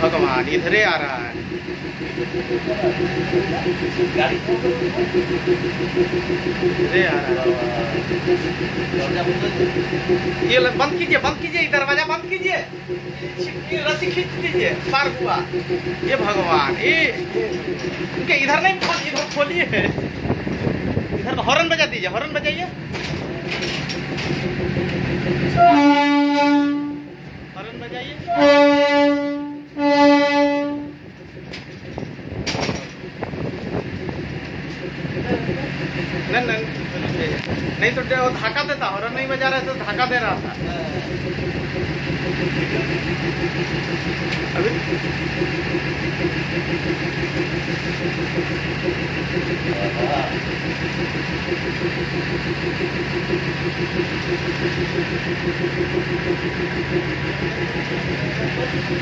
भगवान इधरे आ रहा है। ये बंद कीजिए बंद कीजिए दरवाज़ा बंद कीजिए। रस्सी खींच दीजिए पार हुआ। ये भगवान, ये। इनके इधर नहीं खोल इधर खोलिए। इधर हॉर्न बजा दीजिए, हॉर्न बजाइए। हॉर्न बजाइए। नहीं नहीं नहीं तो वो धक्का देता, हॉर्न नहीं बजा रहा तो धक्का दे रहा था। अभी?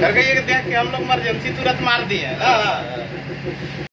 करके ये देख के हम लोग इमरजेंसी तुरंत मार दिए।